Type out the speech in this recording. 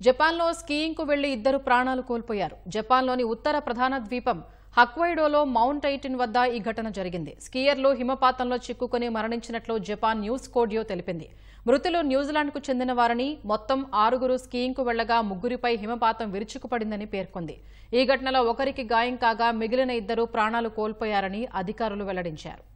జపాన్లో స్కీయింగ్కు వెళ్ళి ఇద్దరు ప్రాణాలు కోల్పోయారు. జపాన్లోని ఉత్తర ప్రధాన ద్వీపం హక్వైడోలో మౌంట్ ఐటిన్ వద్ద ఈ ఘటన జరిగింది. స్కీయర్లు హిమపాతంలో చిక్కుకుని మరణించినట్లు జపాన్ న్యూస్ కోడియో తెలిపింది. మృతులు న్యూజిలాండ్కు చెందిన వారని మొత్తం ఆరుగురు స్కీయింగ్కు వెళ్ళగా ముగ్గురిపై హిమపాతం విరుచుకుపడిందని పేర్కొంది. ఈ ఘటనలో ఒకరికి గాయం కాగా మిగిలిన ఇద్దరు ప్రాణాలు కోల్పోయారని అధికారులు వెల్లడించారు.